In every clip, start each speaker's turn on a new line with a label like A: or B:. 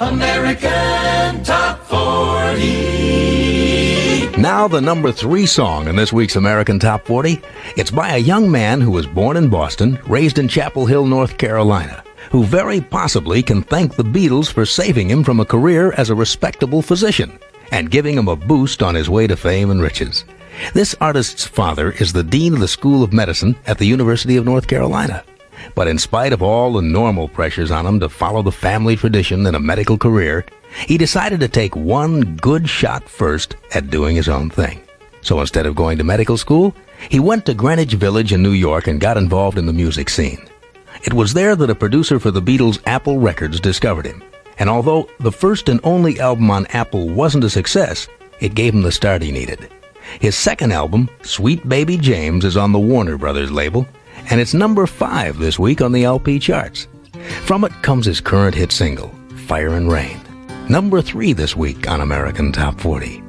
A: American Top 40.
B: Now the number three song in this week's American Top 40. It's by a young man who was born in Boston, raised in Chapel Hill, North Carolina, who very possibly can thank the Beatles for saving him from a career as a respectable physician and giving him a boost on his way to fame and riches. This artist's father is the Dean of the School of Medicine at the University of North Carolina. But in spite of all the normal pressures on him to follow the family tradition in a medical career, he decided to take one good shot first at doing his own thing. So instead of going to medical school, he went to Greenwich Village in New York and got involved in the music scene. It was there that a producer for the Beatles' Apple Records discovered him. And although the first and only album on Apple wasn't a success, it gave him the start he needed. His second album, Sweet Baby James, is on the Warner Brothers label, and it's number five this week on the LP charts. From it comes his current hit single, Fire and Rain, number three this week on American Top 40.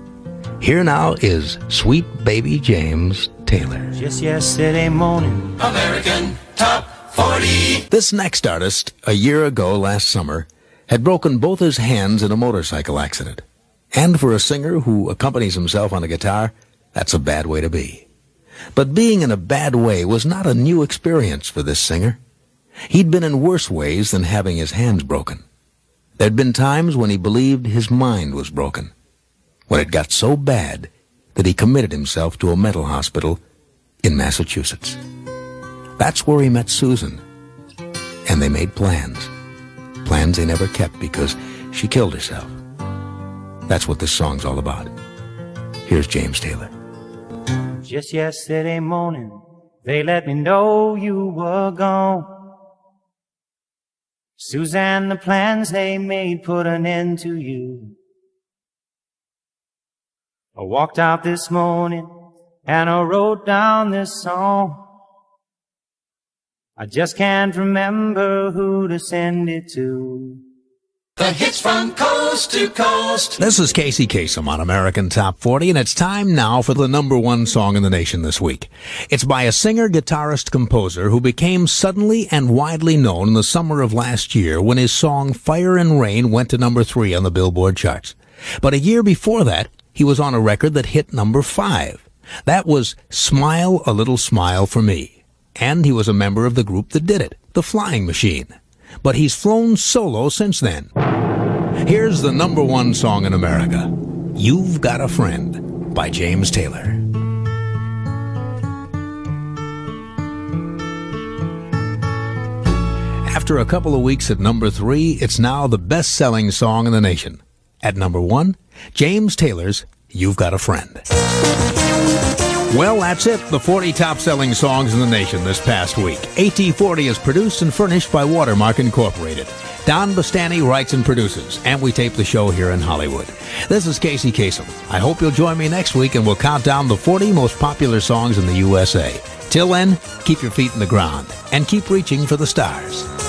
B: Here now is Sweet Baby James Taylor.
C: Just yesterday morning,
A: American Top 40.
B: This next artist, a year ago last summer, had broken both his hands in a motorcycle accident. And for a singer who accompanies himself on a guitar, that's a bad way to be. But being in a bad way was not a new experience for this singer. He'd been in worse ways than having his hands broken. There'd been times when he believed his mind was broken, when it got so bad that he committed himself to a mental hospital in Massachusetts. That's where he met Susan, and they made plans. Plans they never kept because she killed herself. That's what this song's all about. Here's James Taylor.
C: Just yesterday morning, they let me know you were gone. Suzanne, the plans they made put an end to you. I walked out this morning and I wrote down this song. I just can't remember who to send it to.
A: The hits from coast to coast.
B: This is Casey Kasem on American Top 40, and it's time now for the number one song in the nation this week. It's by a singer, guitarist, composer who became suddenly and widely known in the summer of last year when his song Fire and Rain went to number three on the Billboard charts. But a year before that, he was on a record that hit number five. That was Smile a Little Smile for Me. And he was a member of the group that did it, The Flying Machine. But he's flown solo since then. Here's the number one song in America You've Got a Friend by James Taylor. After a couple of weeks at number three, it's now the best selling song in the nation. At number one, James Taylor's You've Got a Friend. Well, that's it. The 40 top selling songs in the nation this past week. AT40 is produced and furnished by Watermark Incorporated. Don Bustany writes and produces, and we tape the show here in Hollywood. This is Casey Kasem. I hope you'll join me next week and we'll count down the 40 most popular songs in the USA. Till then, keep your feet in the ground and keep reaching for the stars.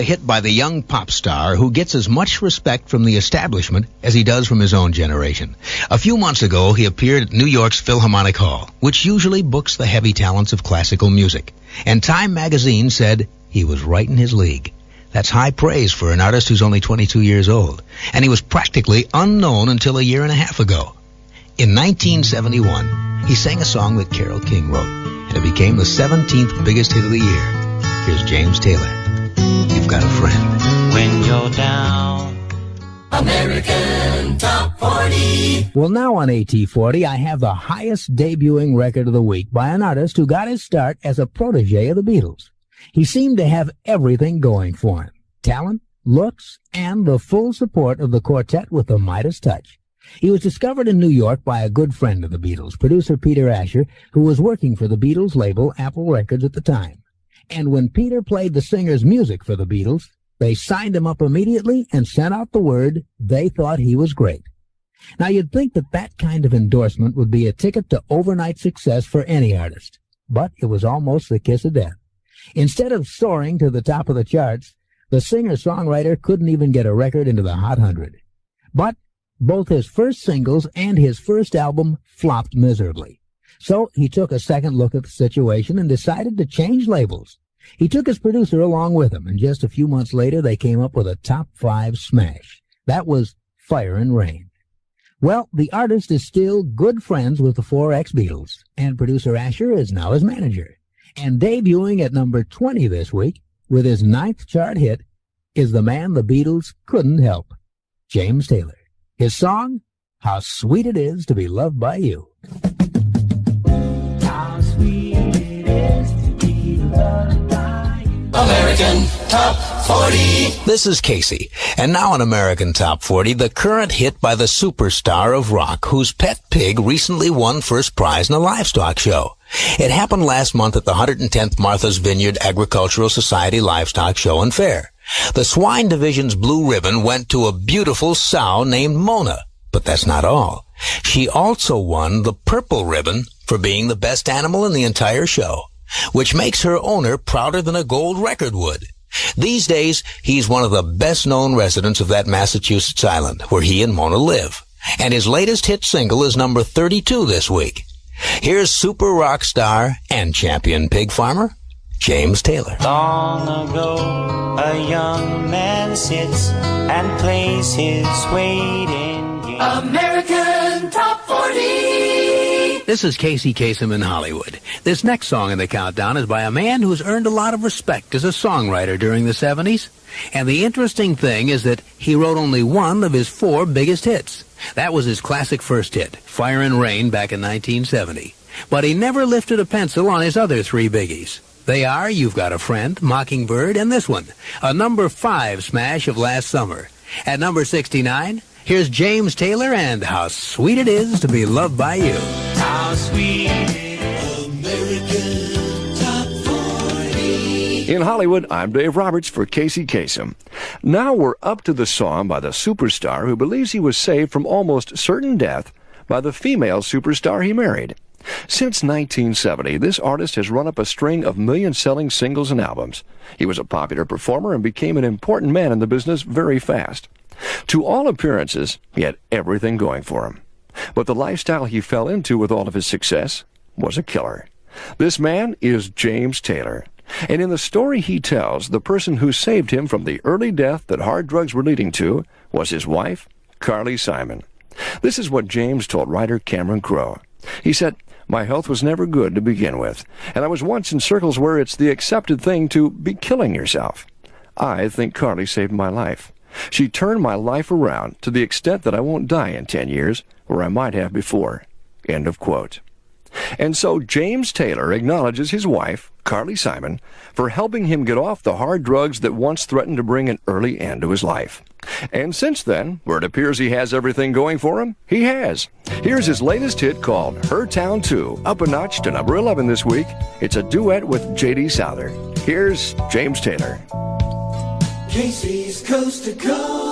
A: 40.
B: Now the hit by the young pop star who gets as much respect from the establishment as he does from his own generation. A few months ago, he appeared at New York's Philharmonic Hall, which usually books the heavy talents of classical music. And Time magazine said he was right in his league. That's high praise for an artist who's only 22 years old. And he was practically unknown until a year and a half ago. In 1971, he sang a song that Carole King wrote, and it became the 17th biggest hit of the year. Here's James Taylor. You've got a friend.
C: When you're down.
A: American Top 40.
B: Well, now on AT40, I have the highest debuting record of the week by an artist who got his start as a protege of the Beatles. He seemed to have everything going for him. Talent, looks, and the full support of the quartet with the Midas touch. He was discovered in New York by a good friend of the Beatles, producer Peter Asher, who was working for the Beatles label Apple Records at the time. And when Peter played the singer's music for the Beatles, they signed him up immediately and sent out the word they thought he was great. Now you'd think that that kind of endorsement would be a ticket to overnight success for any artist, but it was almost the kiss of death. Instead of soaring to the top of the charts, the singer-songwriter couldn't even get a record into the Hot 100. But both his first singles and his first album flopped miserably. So he took a second look at the situation and decided to change labels. He took his producer along with him, and just a few months later they came up with a top five smash. That was Fire and Rain. Well, the artist is still good friends with the four ex-Beatles, and producer Asher is now his manager. And debuting at number 20 this week with his ninth chart hit is the man the Beatles couldn't help, James Taylor. His song, How Sweet It Is to Be Loved by You.
A: American Top 40.
B: This is Casey, and now on American Top 40, the current hit by the superstar of rock whose pet pig recently won first prize in a livestock show. It happened last month at the 110th Martha's Vineyard Agricultural Society Livestock Show and Fair. The swine division's blue ribbon went to a beautiful sow named Mona. But that's not all. She also won the purple ribbon for being the best animal in the entire show, which makes her owner prouder than a gold record would. These days, he's one of the best known residents of that Massachusetts island where he and Mona live. And his latest hit single is number 32 this week. Here's super rock star and champion pig farmer, James Taylor.
C: Long ago, a young man sits and plays his waiting game.
A: American Top 40.
B: This is Casey Kasem in Hollywood. This next song in the countdown is by a man who's earned a lot of respect as a songwriter during the 70s. And the interesting thing is that he wrote only one of his four biggest hits. That was his classic first hit, Fire and Rain, back in 1970. But he never lifted a pencil on his other three biggies. They are You've Got a Friend, Mockingbird, and this one, a number five smash of last summer. At number 69, here's James Taylor and How Sweet It Is to Be Loved by You.
C: How sweet.
A: American Top 40.
D: In Hollywood, I'm Dave Roberts for Casey Kasem. Now we're up to the song by the superstar who believes he was saved from almost certain death by the female superstar he married. Since 1970, this artist has run up a string of million selling singles and albums. He was a popular performer and became an important man in the business very fast. To all appearances, he had everything going for him. But the lifestyle he fell into with all of his success was a killer. This man is James Taylor. And in the story he tells, the person who saved him from the early death that hard drugs were leading to was his wife, Carly Simon. This is what James told writer Cameron Crowe. He said, My health was never good to begin with, and I was once in circles where it's the accepted thing to be killing yourself. I think Carly saved my life. She turned my life around to the extent that I won't die in ten years, where I might have before. End of quote. And so James Taylor acknowledges his wife, Carly Simon, for helping him get off the hard drugs that once threatened to bring an early end to his life. And since then, where it appears he has everything going for him, he has. Here's his latest hit called Her Town Too, up a notch to number 11 this week. It's a duet with J.D. Souther. Here's James Taylor.
A: Casey's Coast to Coast.